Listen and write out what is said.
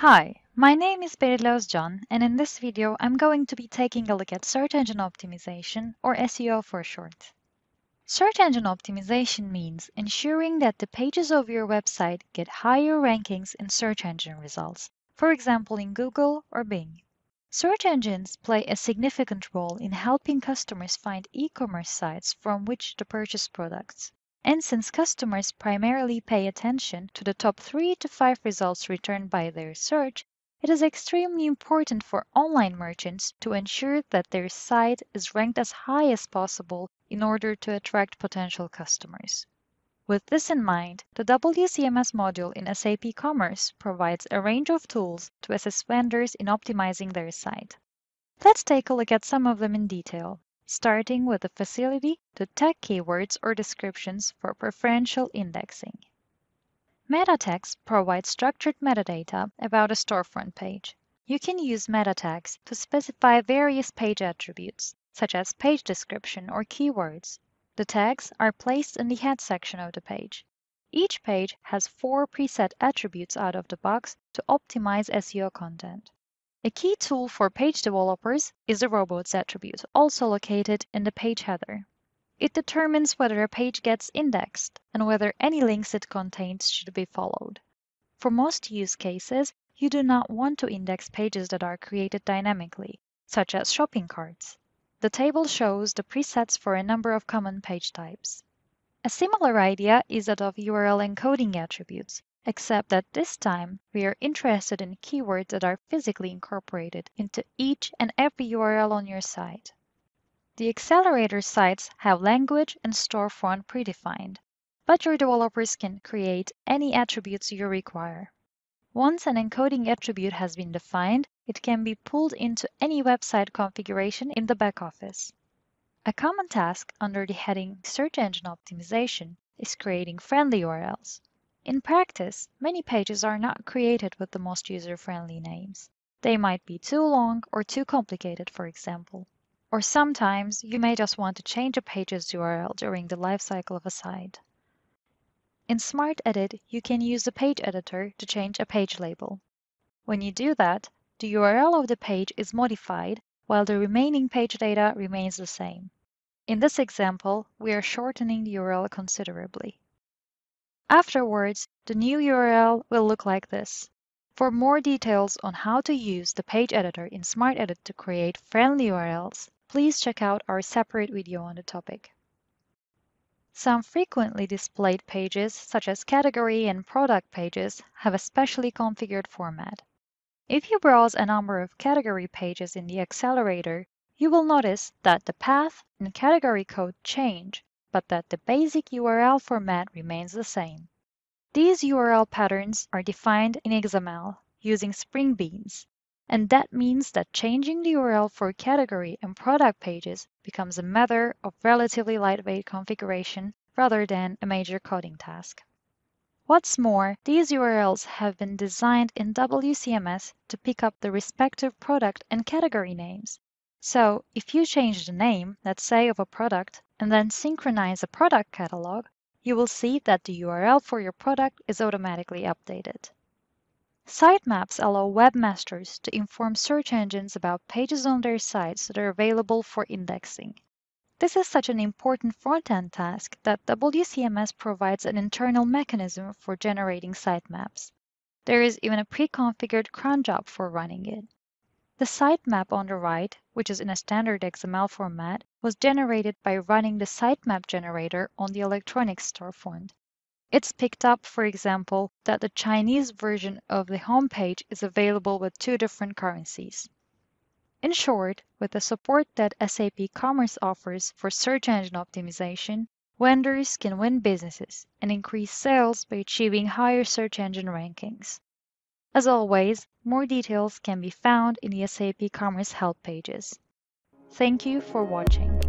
Hi, my name is Beril Özcan and in this video I'm going to be taking a look at search engine optimization or SEO for short. Search engine optimization means ensuring that the pages of your website get higher rankings in search engine results, for example in Google or Bing. Search engines play a significant role in helping customers find e-commerce sites from which to purchase products. And since customers primarily pay attention to the top 3 to 5 results returned by their search, it is extremely important for online merchants to ensure that their site is ranked as high as possible in order to attract potential customers. With this in mind, the WCMS module in SAP Commerce provides a range of tools to assist vendors in optimizing their site. Let's take a look at some of them in detail starting with the facility to tag keywords or descriptions for preferential indexing. Meta tags provide structured metadata about a storefront page. You can use meta tags to specify various page attributes, such as page description or keywords. The tags are placed in the head section of the page. Each page has four preset attributes out of the box to optimize SEO content. A key tool for page developers is the robots attribute, also located in the page header. It determines whether a page gets indexed and whether any links it contains should be followed. For most use cases, you do not want to index pages that are created dynamically, such as shopping carts. The table shows the presets for a number of common page types. A similar idea is that of URL encoding attributes, except that this time we are interested in keywords that are physically incorporated into each and every URL on your site. The accelerator sites have language and storefront predefined, but your developers can create any attributes you require. Once an encoding attribute has been defined, it can be pulled into any website configuration in the back office. A common task under the heading Search Engine Optimization is creating friendly URLs. In practice, many pages are not created with the most user-friendly names. They might be too long or too complicated, for example. Or sometimes you may just want to change a page's URL during the lifecycle of a site. In SmartEdit, you can use the page editor to change a page label. When you do that, the URL of the page is modified while the remaining page data remains the same. In this example, we are shortening the URL considerably. Afterwards, the new URL will look like this. For more details on how to use the page editor in SmartEdit to create friendly URLs, please check out our separate video on the topic. Some frequently displayed pages, such as category and product pages, have a specially configured format. If you browse a number of category pages in the accelerator, you will notice that the path and category code change but that the basic URL format remains the same. These URL patterns are defined in XML using Spring Beans, and that means that changing the URL for category and product pages becomes a matter of relatively lightweight configuration rather than a major coding task. What's more, these URLs have been designed in WCMS to pick up the respective product and category names. So if you change the name, let's say of a product, and then synchronize a product catalog, you will see that the URL for your product is automatically updated. Sitemaps allow webmasters to inform search engines about pages on their sites that are available for indexing. This is such an important front-end task that WCMS provides an internal mechanism for generating sitemaps. There is even a pre-configured cron job for running it. The sitemap on the right, which is in a standard XML format, was generated by running the sitemap generator on the electronics storefront. It's picked up, for example, that the Chinese version of the homepage is available with two different currencies. In short, with the support that SAP Commerce offers for search engine optimization, vendors can win businesses and increase sales by achieving higher search engine rankings. As always, more details can be found in the SAP Commerce help pages. Thank you for watching.